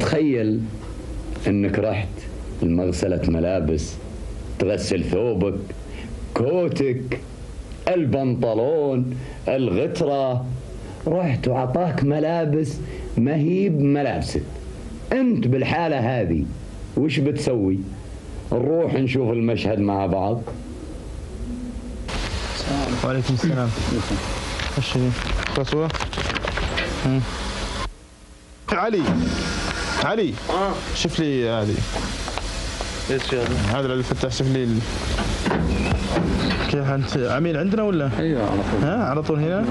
تخيل إنك رحت المغسلة ملابس تغسل ثوبك كوتك البنطلون الغترة رحت وعطاك ملابس ما هي بملابسك أنت بالحالة هذه وش بتسوي؟ نروح نشوف المشهد مع بعض. وعليكم السلام. مم. علي. علي. شوف لي هذه. إيش هذا؟ هذا اللي فتح شوف لي ال... كيف أنت؟ عميل عندنا ولا؟ أيوه على طول. ها؟ على طول هنا؟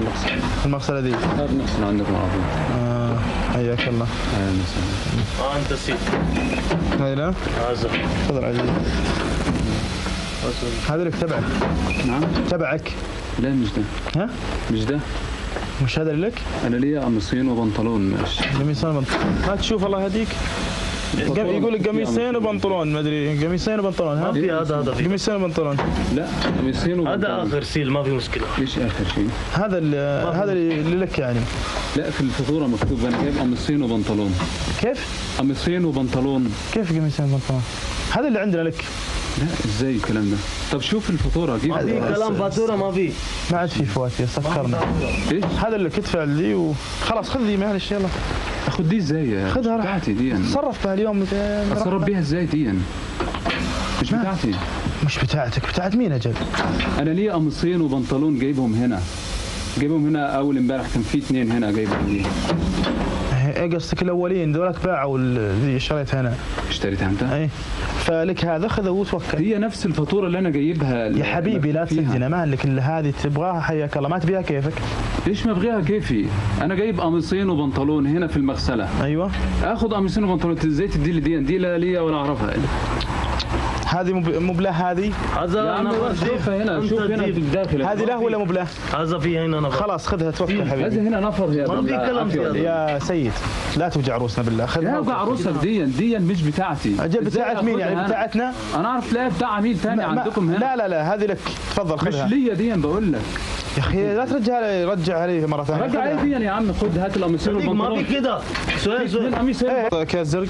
المغسله ذي هذا نفسنا عندكم على طول. آه. حياك الله. أهلا وسهلا. آه انت نسيت هذه لا هذا تفضل علي هذا لك تبعك. نعم. تبعك. لا مش ده. ها؟ مش ده. مش هذا لك؟ أنا لي قميصين وبنطلون ماشي. قميصين وبنطلون. ما تشوف الله يهديك قم- يقول لك قميصين وبنطلون ما أدري. قميصين وبنطلون ها؟ ما في هذا هذا في. قميصين وبنطلون. لا قميصين هذا وبنطلون. آخر سيل ما في مشكلة. إيش آخر شيء؟ هذا اللي هذا اللي لك يعني. لا في الفاتورة مكتوب أنا جايب قميصين وبنطلون. كيف؟ قميصين وبنطلون. كيف قميصين وبنطلون؟ هذا اللي عندنا لك. لا إزاي الكلام ده؟ طب شوف الفاتورة جيب. ما في كلام فاتورة ما في. ما عاد في فواتير سكرنا. إيش؟ هذا اللي تدفع لي وخلاص خذ لي معلش يلا. اخد دي إزاي يا خذها راح. بتاعتي دي يعني. تصرف بها اليوم أتصرف بيها إزاي دي يعني. مش بتاعتي. مش بتاعتك. بتاعت مين أجل؟ أنا لي قميصين وبنطلون جايبهم هنا. جايبهم هنا أول امبارح كان في اثنين هنا جايبهم. لي إيه قصدك الأولين ذولك باعوا ال- ذي شريتها أنا اشتريتها انت اي فلك هذا خذه وتوكل هي نفس الفاتورة اللي أنا جايبها يا حبيبي لا فيها. تسدنا ما لك الا هذه تبغاها حياك الله. ما تبيها كيفك؟ ليش ما أبغيها كيفي؟ أنا جايب قميصين وبنطلون هنا في المغسلة. أيوه. اخد قميصين وبنطلون إزاي تدي لي دي دي لا ليا ولا أعرفها. هذه مب- مبلاه هذه؟ هذا أنا شوفها هنا شوف هنا في الداخل. هذه له ولا مبلاه؟ هذا في هنا نفر. خلاص خذها توكل هذه حبيبي. هنا نفر يا ما في كلام هذا. يا سيد لا توجع روسنا بالله. لا خذها اوجع روسك دي دي مش بتاعتي. أجل بتاعت مين يعني؟ أنا؟ بتاعتنا؟ أنا أعرف لا بتاع عميل ثاني عندكم هنا. لا لا لا هذه لك. تفضل مش خذها. ليا دي بقول لك. يا أخي لا ترجع لي رجع علي مرة ثانية. رجع خذها. إيه دي يا عم. خد هات القميصين ما في كده. سؤال سؤال. قميص هنا. إيه كاس زرق.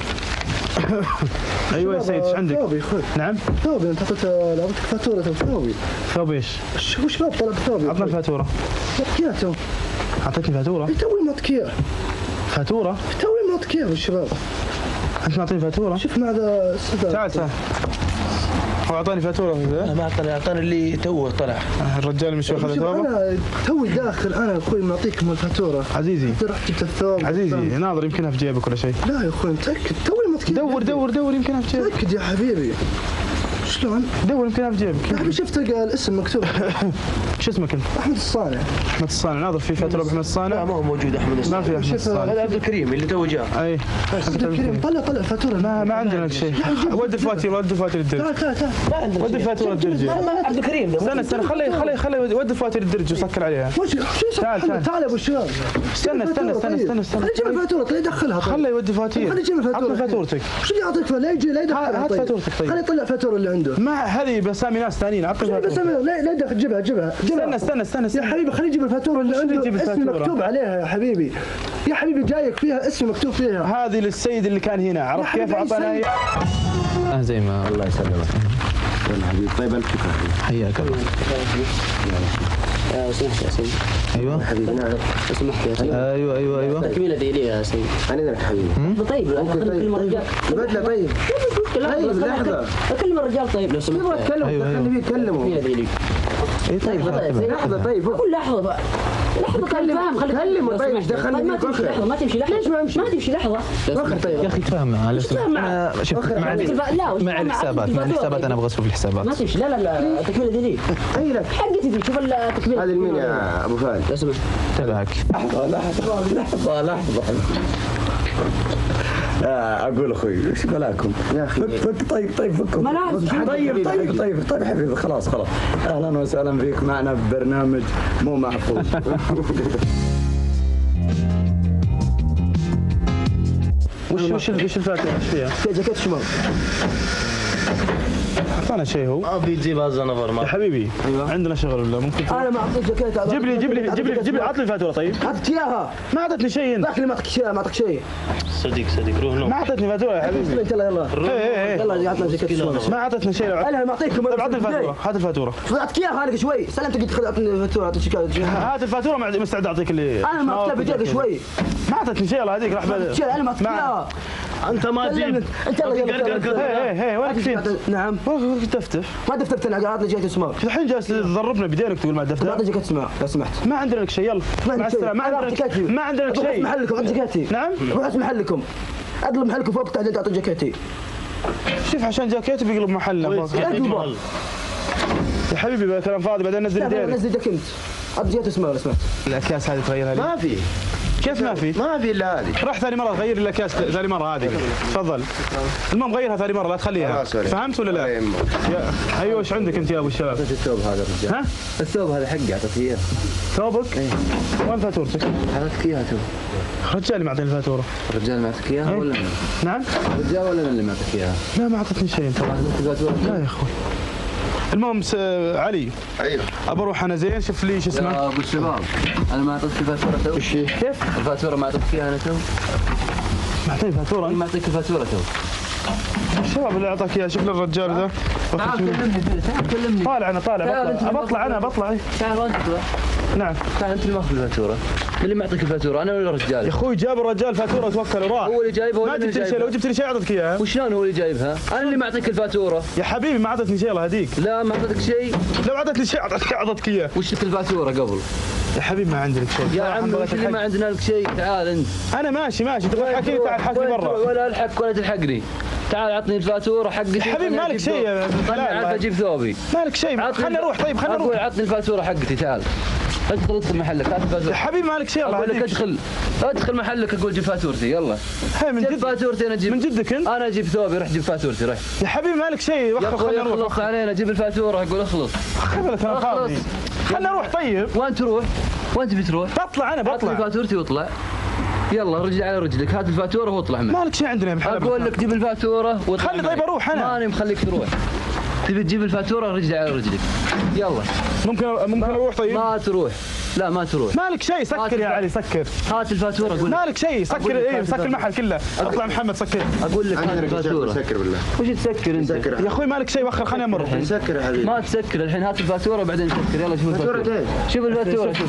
أيوه يا سيد إيش عندك؟ ثوبي خذ نعم؟ ثوبي أنت اعطيت لعبتك فاتورة ثوبي ثوب إيش؟ شو شباب طلب ثوبي عطنا الفاتورة. مطكياته اعطيتني فاتورة؟ توي مطكيه فاتورة؟ توي مطكيه الشباب انت معطيني فاتورة؟ شوف مع هذا تعال تعال. هو أعطاني فاتورة ذا. ما أعطاني أعطاني اللي توه طلع. الرجال مش واخذ شوف ثوبه أنا توي داخل أنا أخوي معطيكم الفاتوره عزيزي. انت رحت جبت الثوب عزيزي ناظر يمكنها في جيبك ولا شيء. لا يا أخوي متأكد. توي مطكيه دور دور دور جيبك متاكد يا حبيبي. شلون؟ دور يمكنها في جيبك يا حبيبي شفت الاسم مكتوب. شو اسمك انت؟ أحمد الصانع. أحمد الصانع. ناظر في فاتوره بأحمد لا الصانع ما هو موجود أحمد ما الصالح في أحمد شوف، الصانع. هذا عبد الكريم اللي تو جاء. أي. عبد الكريم طلع طلع فاتوره ما ما عندنا شيء. ودي الفواتير ودي الفواتير الدرج تعال تعال تعال ما عندنا ودي شيء. الفاتوره الدرج ما- ما- عبد الكريم. استنى استنى خلي خلي خلي ودي الفواتير الدرج وسكر عليها. وش شو تعال، تعال. تعال يا أبو الشباب استنى استنى استنى استنى استنى خليه يجيب الفاتوره طيب يدخلها. طيب. خلي يودي فواتير خليه يجيب الفاتورة. فاتورتك. شو اللي يعطيك لا يجي لا يدخلها. هات طيب. فاتورتك طيب. خليه يطلع فاتورة اللي عنده ما هذه بسامي ناس ثانيين عطنا شو اللي بس فاتورتك لا لا يدخل جيبها جيبها جيبها. استنى استنى استنى يا استنى حبيبي خليه يجيب الفاتورة. اللي عنده اسمي الفاتورة؟ مكتوب عليها يا حبيبي. يا حبيبي جايك فيها اسمي مكتوب فيها. هذه للسيد اللي كان هنا. عرفت حبيبي كيف اعطانا. هي؟ آه زي ما الله يسلمك. طيب ألف شكر. حياك الله. لو سمحت يا سيدي أيوه. حبيبي نعم. لو سمحت يا سيدي أيوه أيوه أيوه. تكمله دي لي يا سيدي أنا اذنك حبيبي. طيب ممكن طيب. بدله طيب. طيب، لحظة. أكلم الرجال طيب لو سمحت. يبغى اتكلم أيوة،. خليه يتكلموا التكمله دي لي اي طيب لحظه طيب قول لحظة بقى. لحظة طيب فاهم خليك كلمه طيب، سمحت. دخلني طيب ما تمشي. لحظة ما تمشي لحظة. ليش ما أمشي؟ ما تمشي لحظة. سمحت. طيب يا أخي تفهم معلش. تفهم؟ شوف مع؟ الحسابات مع الحسابات طيب. أنا أبغى أشوف ما الحسابات تمشي لا لا لا التكمله دي لي اي لك حقتي دي شوف التكمله هذا لمين يا أبو فهد. سمحت. تبعك. لحظة لحظة. آه أقول أخوي إيش بلاكم؟ يا أخي. فك فك طيب طيب فكوا. ما لازم. طيب طيب طيب طيب حبيبي خلاص خلاص. أهلا وسهلا فيك معنا في برنامج مو محفوظ. وش وش وش الفاتوره إيش فيها؟ جاكيت شمال. اعطانا شيء هو؟ ما في تجيب هذا نفر يا ما حبيبي عندنا شغل ولا ممكن أنا ما أعطيك جاكيت. جيب لي جيب لي جيب لي جيب لي عط لي الفاتوره طيب اعطيك إياها. ما أعطتني شيء أنت. لكن ما أعطيك شيء ما أعطيك شيء. صديق صديق روح ما نوم أعطتني فاتورة يا حبيبي. انت يلا يلا. إيه إيه إيه. يلا عطنا جاكيت ما أعطتني شيء. أنا معطيكم طيب عطني الفاتورة هات الفاتورة. أعطيك إياها أنا شوي. سلمت قلت خذ اعطني الفاتورة اعطيك شيكات هات الفاتورة ما مستعد أعطيك اللي أنا ما أعطيك شوي. ما أعطتني شيء الله هذيك راح أنا ما أعطيك ما- اياها أنت ما كلمت انت يلا إيه وينك كنت؟ نعم. تفتف ما دفترت أنا اعطني جاكيت اسمار الحين جالس تضربنا بدينك تقول ما دفتر أعطني جاكيت اسمار لو سمحت. ما عندنا لك شيء يلا. ما مع. السلامة. ما عندنا جاكيتي. لك ما عندنا لك شيء. محلكم أعطي جاكيتي. نعم. روح محلكم. اقلب محلكم فوق بعدين تعطي جاكيتي. شوف عشان جاكيت بيقلب محلنا. فوق. يا حبيبي كلام فاضي بعدين نزل يدينك نزل يدك انت أعطي جاكيت اسمار لو سمحت. الأكياس هذه تغيرها لي. ما في. كيف ما في؟ ما في إلا هذه راح ثاني مرة غير الاكياس ثاني مرة هذه تفضل المهم غيرها ثاني مرة لا تخليها فهمت ولا لا؟ يا- أيوه إيش عندك أنت يا أبو الشباب؟ الثوب هذا الرجال ها؟ الثوب هذا حقي أعطيك إياه ثوبك؟ وين فاتورتك؟ أعطيك اياها تو رجالي معطيني الفاتورة الرجال ما يعطيك إياها ولا أنا؟ نعم؟ الرجال ولا أنا اللي معطيك إياها؟ لا ما اعطتني شيء أنت لا يا أخوي المهم س... علي. أيوه. ابى أروح أنا زين شوف لي شو اسمه؟ يا أبو الشباب أنا ما أعطيتك الفاتورة تو. كيف؟ الفاتورة ما أعطيتك اياها أنا تو. معطيني فاتورة. أنا انت ما اعطيك الفاتورة تو. الشباب اللي أعطاك اياه شوف الرجال ذا. تعال كلمني تعال كلمني. طالع أنا طالع بطلع. بطلع أنا بطلع. إيه. تعال وين تطلع؟ نعم. تعال أنت اللي ماخذ الفاتورة. من اللي معطيك الفاتورة أنا ولا يا الرجال؟ أخوي جاب الرجال فاتورة وتوكل وراح. هو اللي جايبها ما جبت لي شيء لو؟ جبت لي شيء أعطيك إياه. وشلون هو اللي جايبها؟ أنا اللي معطيك الفاتورة. يا حبيبي ما اعطتني شيء الله هديك لا ما أعطيتك شيء. لو اعطتني شيء اعطتك اعطتك إياه. وش الفاتورة قبل؟ يا حبيبي ما عندي لك شيء. يا عمي وش اللي. ما عندنا لك شيء؟ تعال انت. أنا ماشي ماشي. تبغى تحكيني تعال حكي؟ برا ولا الحق ولا تلحقني. تعال عطني الفاتورة حقتي. يا حبيبي مالك شيء. يا خليني لا. أجيب ثوبي مالك شيء. خليني أروح طيب خليني أروح عطني الفاتورة حقتي تعال. ادخل ادخل محلك هات حبيبي مالك شيء الله أقول لك ادخل ادخل محلك أقول جيب فاتورتي يلا. هاي من جد فاتورتي أنا أجيب من جدك أنت؟ أنا أجيب ثوبي روح جيب فاتورتي روح. يا حبيبي مالك شيء وخر أخوي خليني أروح اخلص علينا جيب الفاتورة أقول اخلص. بالك أنا فاضي اخلص. خليني أروح طيب. وين تروح؟ وين تبي تروح؟ بطلع أنا بطلع. فاتورتي واطلع. يلا رجع على رجلك هات الفاتورة واطلع معي مالك شيء عندنا يا محل أقول لك جيب الفاتورة واطلع خلي. طيب أروح أنا. ماني مخليك تروح. تبي تجيب الفاتورة رجع على رجلك. يلا. ممكن ممكن أروح طيب؟ ما تروح. لا ما تروح. مالك شيء؟ سكر يا علي سكر. هات الفاتورة أقول لك مالك شيء؟ سكر إيه هات سكر. المحل كله. أطلع محمد سكر. أقول لك هات الفاتورة. سكر بالله. وش تسكر أنت؟ يا أخوي مالك شيء وخر خليني أمر. سكر يا حبيبي. ما تسكر الحين هات الفاتورة بعدين سكر. يلا شوف فاتورة الفاتورة. إيش؟ شوف الفاتورة. شوف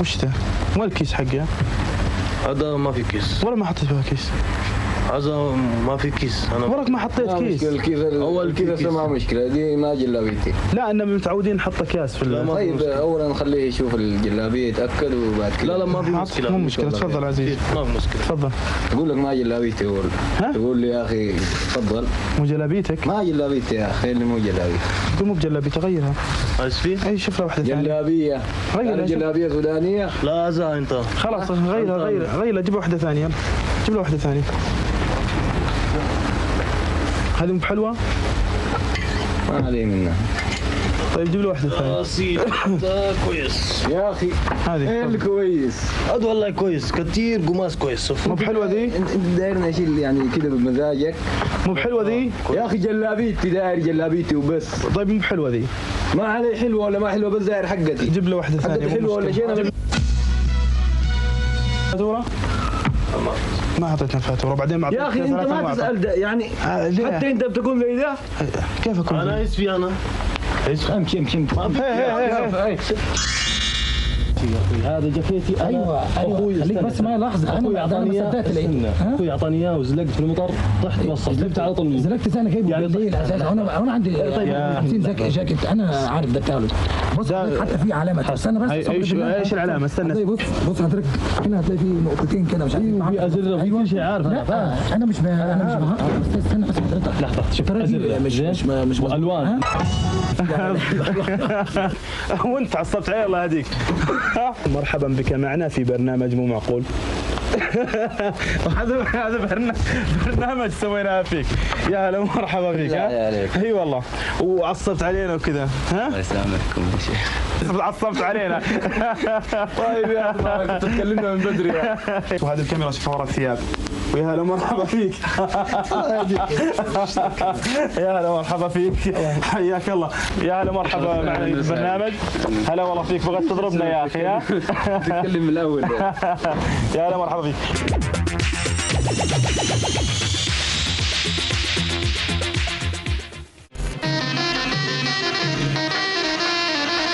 وش ذا؟ وين الكيس حقي؟ هذا ما في كيس. ولا ما حطيت فيها كيس. هذا ما في كيس. أنا وراك ما حطيت كيس. أول كيف كيس. ما مشكلة. دي ما جلابيتي. لا أنا متعودين نحط أكياس في طيب اولا نخليه يشوف الجلابية يتأكد وبعد كذا لا لا ما في مشكلة مو مشكلة. تفضل عزيز. ما في مشكلة. تفضل. أقول لك ما جلابيتي أقول ها؟ تقول لي يا أخي تفضل. مو جلابيتك؟ ما جلابيتي يا أخي اللي مو جلابيه تقول مو بجلابيتي غيرها عايز فيه؟ اي شوف له واحدة ثانية. جلابية. غير يعني. جلابية سودانية؟ لا هذا أنت. خلاص غيرها غير غير جيب واحدة ثانية. جيب له واحدة ثانية. هذه مو بحلوة؟ ما علي منها. طيب جيب له واحدة ثانية. اصيل كويس. يا أخي هذه. إيه اللي كويس هذا والله كويس. كثير قماش كويس. مو بحلوة ذي؟ انت أنت دايرني اشيل يعني كذا بمزاجك. مو بحلوة ذي؟ يا أخي جلابيتي داير جلابيتي وبس. طيب مو بحلوة ذي. ما علي حلوة ولا ما حلوة بس داير حقتي. جيب له واحدة ثانية حلوة ولا. شيء أنا ما اعطيتنا الفاتوره بعدين ما يا أخي أنت ما تسأل ده يعني آه،؟ حتى أنت بتقول زي ده؟ كيف اكون أنا إيش في أنا؟ امشي امشي امشي هذا جاكيتي. أيوه أيوه. خليك بس ما أنا أخوي أعطاني إياه؟ أخوي أعطاني إياه وزلقت في المطر طحت بس زلقت على طول. زلكت أنا جايبه يعني بالليل أساسا أنا أنا عندي 50 زك- جاكيت. أنا عارف ده بتاعه بص حتى في علامة. استنى بس إيش. إيش العلامة؟ استنى. بص بص حضرتك هنا هتلاقي في نقطتين كده مش عارف. في ازرق في كل شيء عارف. أنا فاهم لا أنا مش. أنا مش استنى بس حضرتك لحظة شوف. ازرق مش مش مش وألوان. وانت عصبت علي الله يهديك مرحبا بك معنا في برنامج مو معقول. هذا هذا برنا- برنامج سويناه فيك. يا هلا مرحبا فيك ها؟ عليك. اي والله. وعصبت علينا وكذا ها؟ الله يسامحكم يا شيخ. عصبت علينا. طيب يا أخي تكلمنا من بدري وهذه الكاميرا شوفها ورا الثياب. ويا هلا مرحبا فيك. يا هلا مرحبا فيك. حياك الله. يا هلا مرحبا معنا في البرنامج. هلا والله فيك. بغيت تضربنا يا أخي ها؟ تتكلم من الأول. يا هلا مرحبا فيك.